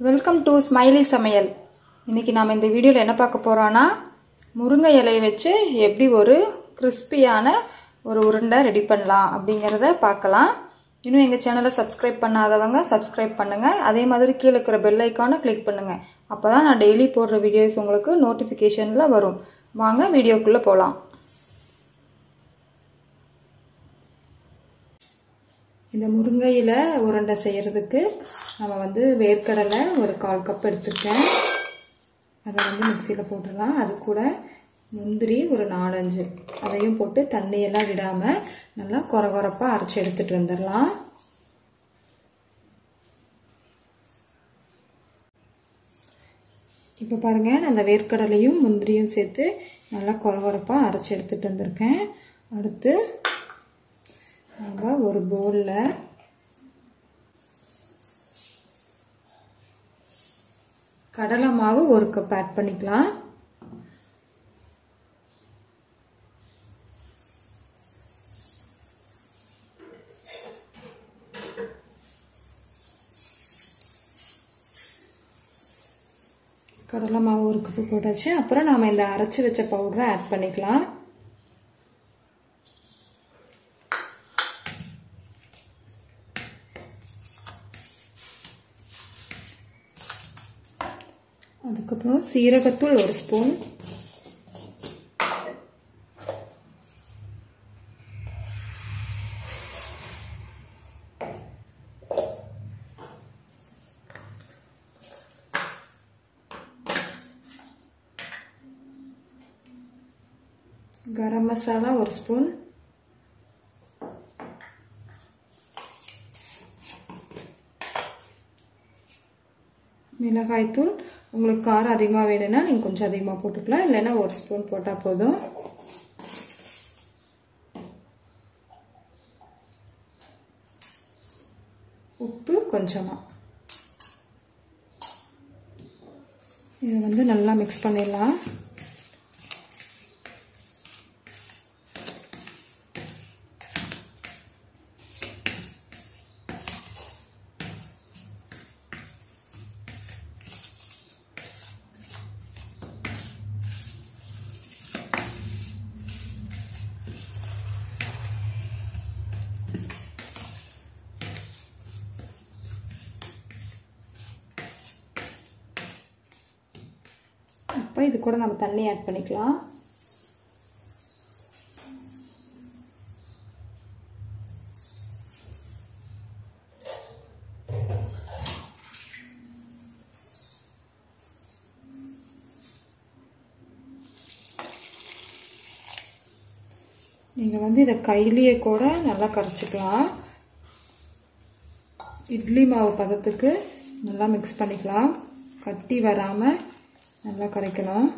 Welcome to smiley சமையல் இன்னைக்கு நாம் இந்த வீடியோவில் என்ன பார்க்க போகிறோன்னா முருங்கை இலையை வச்சு எப்படி ஒரு கிறிஸ்பியான ஒரு உருண்டை ரெடி பண்ணலாம் அப்படிங்கிறத பார்க்கலாம். இன்னும் எங்கள் சேனலை சப்ஸ்கிரைப் பண்ணாதவங்க சப்ஸ்கிரைப் பண்ணுங்கள் அதே மாதிரி கீழே இருக்கிற பெல் ஐக்கானை கிளிக் பண்ணுங்கள் அப்போ தான் நான் டெய்லி போடுற வீடியோஸ் உங்களுக்கு நோட்டிஃபிகேஷனில் வரும். வாங்க வீடியோக்குள்ளே போகலாம் இந்த முருங்கையில் உருண்டை செய்கிறதுக்கு நம்ம வந்து வேர்க்கடலை ஒரு கால் கப் எடுத்துருக்கேன். அதை வந்து மிக்சியில் போட்டுடலாம். அது கூட முந்திரி ஒரு நாலஞ்சு. அதையும் போட்டு தண்ணியெல்லாம் விடாமல் நல்லா குறை குறைப்பாக அரைச்சி எடுத்துகிட்டு வந்துடலாம். இப்போ பாருங்கள் நான் அந்த வேர்க்கடலையும் முந்திரியும் சேர்த்து நல்லா குறை குறைப்பாக அரைச்சி எடுத்துகிட்டு வந்திருக்கேன். அடுத்து நம்ம ஒரு பவுலில் கடலை மாவு ஒரு கப் ஆட் பண்ணிக்கலாம். கடலை மாவு ஒரு கப்பு போட்டாச்சு. அப்புறம் நாம் இந்த அரைச்சி வச்ச பவுடரை ஆட் பண்ணிக்கலாம். அதுக்கப்புறம் சீரகத்தூள் ஒரு ஸ்பூன். கரம் மசாலா ஒரு ஸ்பூன். மிளகாய்த்தூள் உங்களுக்கு காரம் அதிகமாக வேணும்னா நீங்கள் கொஞ்சம் அதிகமாக போட்டுக்கலாம். இல்லைன்னா ஒரு ஸ்பூன் போட்டால் போதும். உப்பு கொஞ்சமாக இதை வந்து நல்லா மிக்ஸ் பண்ணிடலாம். இப்போ இது கூட நம்ம தண்ணி ஆட் பண்ணிக்கலாம். நீங்கள் வந்து இதை கையிலேயே கூட நல்லா கரைச்சிக்கலாம். இட்லி மாவு பதத்துக்கு நல்லா மிக்ஸ் பண்ணிக்கலாம். கட்டி வராமல் நல்லா கரைக்கணும்.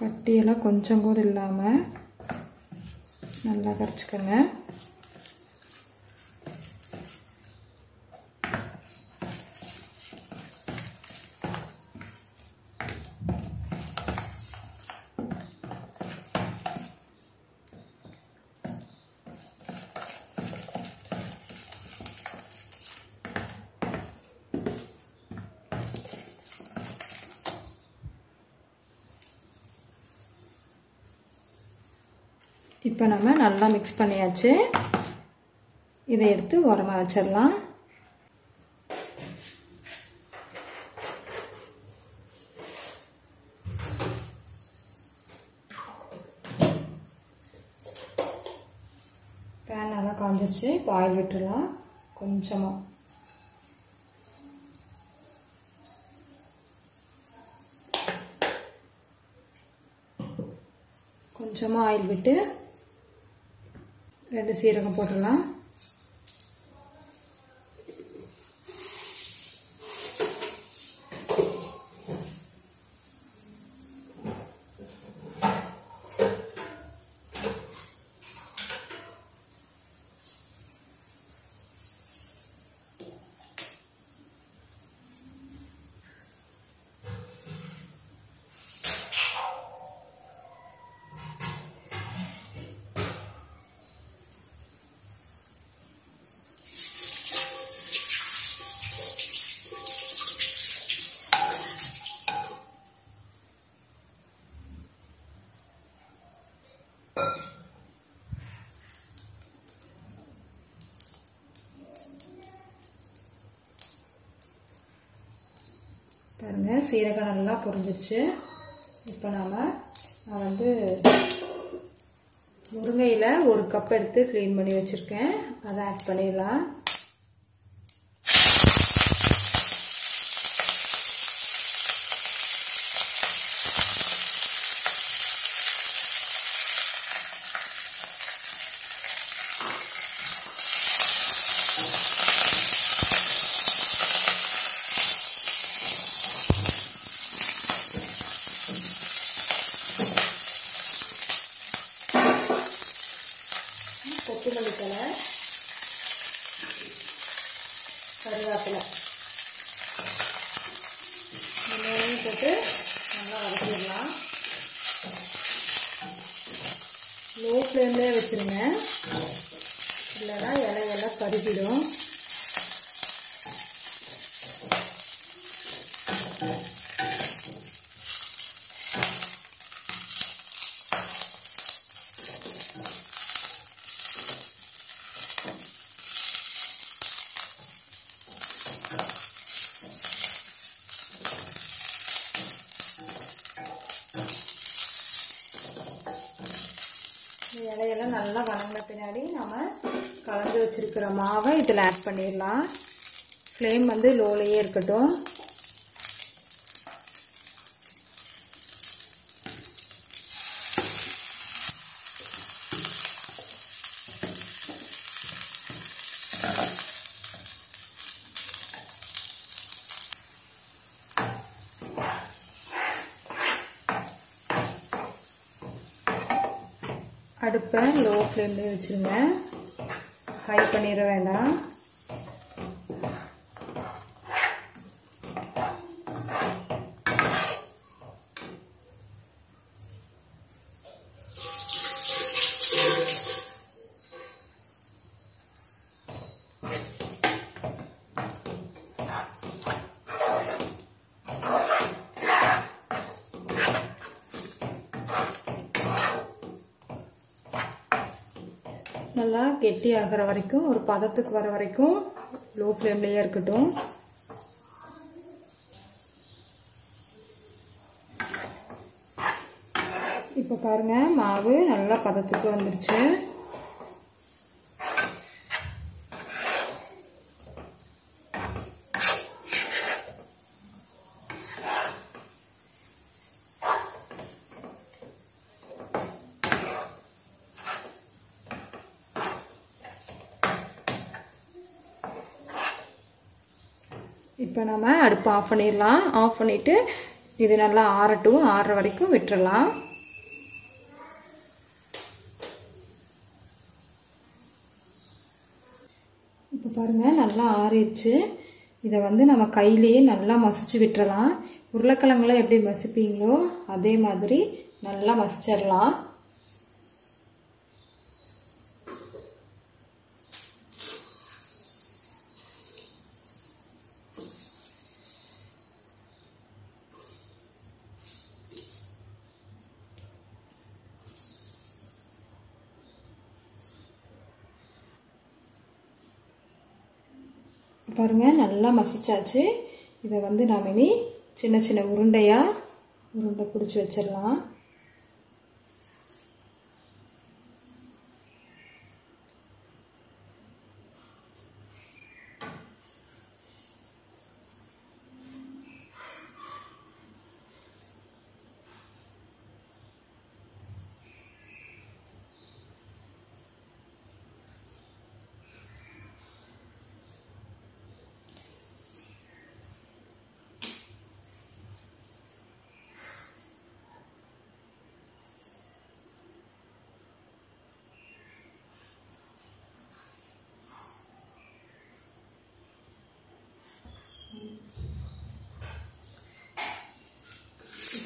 கட்டியெல்லாம் கொஞ்சம் கூட இல்லாமல் நல்லா கரைச்சிக்கோங்க. இப்போ நம்ம நல்லா மிக்ஸ் பண்ணியாச்சு. இதை எடுத்து உரமாக வச்சிடலாம். பேன் நல்லா காஞ்சிச்சு இப்போ ஆயில் விட்டுடலாம். கொஞ்சமாக கொஞ்சமாக ஆயில் விட்டு ரெண்டு சீரகம் போட்டுடலாம். பாருங்க சீரகம் நல்லா பொரிஞ்சிருச்சு. இப்போ நாம் நான் வந்து முருங்கையில் ஒரு கப் எடுத்து க்ளீன் பண்ணி வச்சுருக்கேன். அதை ஆட் பண்ணிடலாம். கருவேப்பிலை. மூணையும் போட்டு நல்லா வதக்கிடலாம். லோ ஃப்ளேம்லேயே வச்சுருங்க. இல்லைன்னா இலையெல்லாம் கருகிடும் இந்த இலையெல்லாம் நல்லா வணங்கின பின்னாடி நம்ம கலந்து வச்சுருக்கிற மாவை இதில் ஆட் பண்ணிடலாம். ஃப்ளேம் வந்து லோலையே இருக்கட்டும். அடுப்பை லோ ஃப்ளேம்லேயே வச்சுருங்க. ஹை பண்ணிட வேண்டாம். நல்லா கெட்டி ஆகிற வரைக்கும் ஒரு பதத்துக்கு வர வரைக்கும் லோ ஃப்ளேம்லேயே இருக்கட்டும். இப்போ பாருங்க மாவு நல்லா பதத்துக்கு வந்துருச்சு. இப்போ நம்ம அடுப்பு ஆஃப் பண்ணிடலாம். ஆஃப் பண்ணிவிட்டு இது நல்லா ஆறட்டும். ஆறுற வரைக்கும் விட்டுறலாம். இப்போ பாருங்கள் நல்லா ஆறிடுச்சு. இதை வந்து நம்ம கையிலேயே நல்லா மசிச்சு விட்டுறலாம். உருளைக்கிழங்குலாம் எப்படி மசிப்பீங்களோ அதே மாதிரி நல்லா மசிச்சிடலாம். பாருங்கள் நல்லா மசிச்சாச்சு. இதை வந்து நாம் இனி சின்ன சின்ன உருண்டையாக உருண்டை பிடிச்சி வச்சிடலாம்.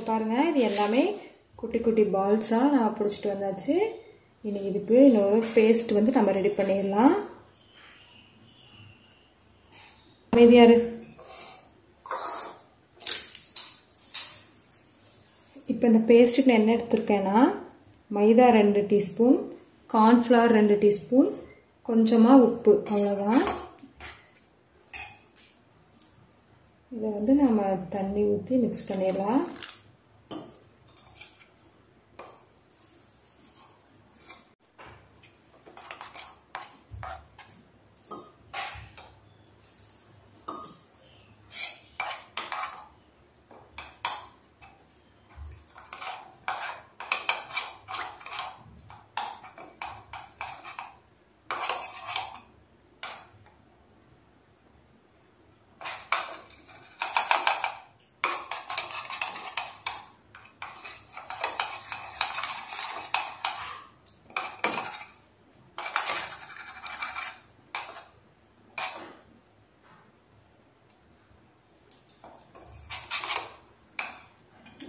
இப்போ பாருங்கள் இது எல்லாமே குட்டி குட்டி பால்ஸாக நான் பிடிச்சிட்டு வந்தாச்சு. இனி இதுக்கு இன்னொரு பேஸ்ட் வந்து நம்ம ரெடி பண்ணிடலாம். அமைதியாரு இப்போ இந்த பேஸ்ட்டுக்கு நான் என்ன எடுத்திருக்கேன்னா மைதா ரெண்டு டீஸ்பூன் கார்ன்ஃப்ளவர் ரெண்டு டீஸ்பூன் கொஞ்சமாக உப்பு அவ்வளோதான் இதை வந்து நம்ம தண்ணி ஊற்றி மிக்ஸ் பண்ணிடலாம்.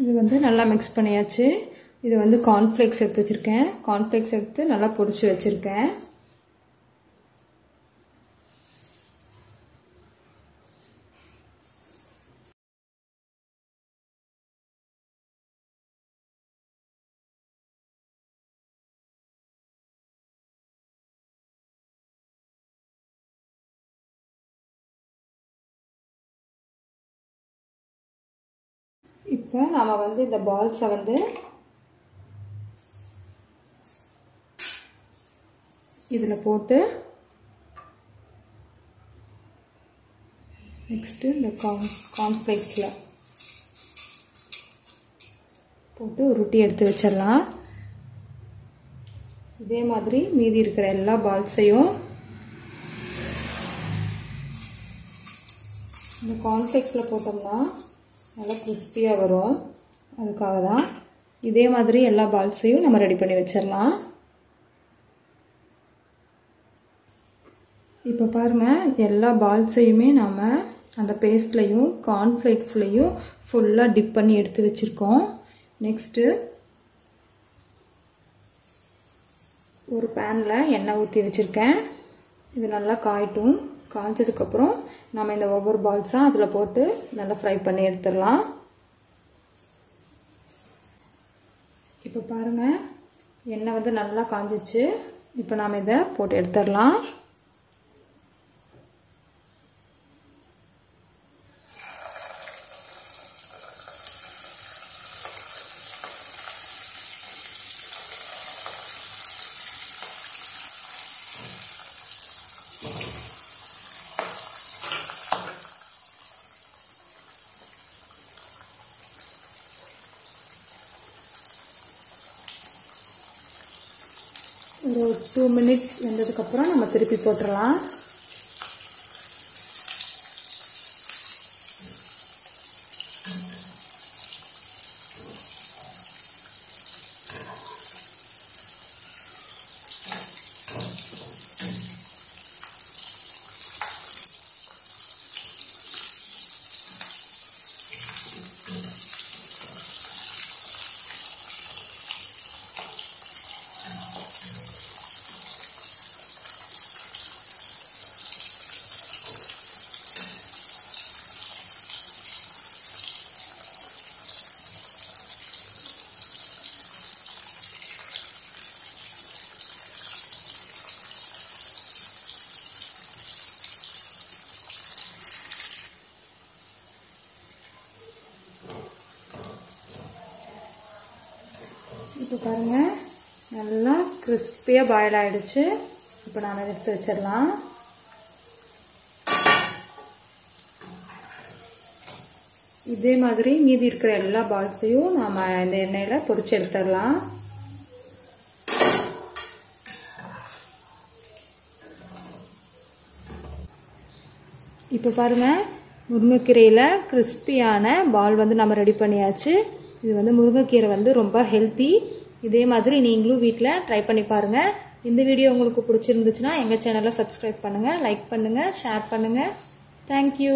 இது வந்து நல்லா மிக்ஸ் பண்ணியாச்சு. இது வந்து கார்ன்ஃப்ளேக்ஸ் எடுத்து வச்சுருக்கேன். கார்ன்ஃப்ளேக்ஸ் எடுத்து நல்லா பொடிச்சு வச்சுருக்கேன். இப்போ நாம் வந்து இந்த பால்ஸை வந்து இதில் போட்டு நெக்ஸ்ட்டு இந்த கான் கான்ஃப்ளெக்ஸில் போட்டு ரொட்டி எடுத்து வச்சிடலாம். இதே மாதிரி மீதி இருக்கிற எல்லா பால்ஸையும் இந்த கான்ஃப்ளெக்ஸில் போட்டோம்னா நல்லா கிறிஸ்பியாக வரும். அதுக்காக தான் இதே மாதிரி எல்லா பால்ஸையும் நம்ம ரெடி பண்ணி வச்சிடலாம். இப்போ பாருங்கள் எல்லா பால்ஸையுமே நாம் அந்த பேஸ்ட்லேயும் கார்ன்ஃப்ளேக்ஸ்லேயும் ஃபுல்லாக டிப் பண்ணி எடுத்து வச்சுருக்கோம். நெக்ஸ்ட்டு ஒரு பேனில் எண்ணெய் ஊற்றி வச்சுருக்கேன். இது நல்லா காயட்டும். காஞ்சதுக்கப்புறம் நம்ம இந்த ஒவ்வொரு பால்ஸாக அதில் போட்டு நல்லா ஃப்ரை பண்ணி எடுத்துடலாம். இப்போ பாருங்கள் எண்ணெய் வந்து நல்லா காஞ்சிச்சு. இப்போ நாம் இதை போட்டு எடுத்துடலாம். ஒரு டூ மினிட்ஸ் வெந்ததுக்கப்புறம் நம்ம திருப்பி போட்டுடலாம் பாருங்கள் நல்லா கிறிஸ்பியாக பாயில் ஆகிடுச்சு இப்போ நாம் எடுத்து வச்சிடலாம். இதே மாதிரி மீதி இருக்கிற எல்லா பால்ஸையும் நாம் இந்த எண்ணெயில் பொறிச்சு எடுத்துடலாம். இப்போ பாருங்கள் முருங்கைக்கீரையில் கிறிஸ்பியான பால் வந்து நம்ம ரெடி பண்ணியாச்சு. இது வந்து முருங்கைக்கீரை வந்து ரொம்ப ஹெல்த்தி இதே மாதிரி நீங்களும் வீட்டில் ட்ரை பண்ணி பாருங்கள் இந்த வீடியோ உங்களுக்கு பிடிச்சிருந்துச்சுன்னா எங்கள் சேனலை சப்ஸ்கிரைப் பண்ணுங்கள் லைக் பண்ணுங்கள் ஷேர் பண்ணுங்கள் தேங்க்யூ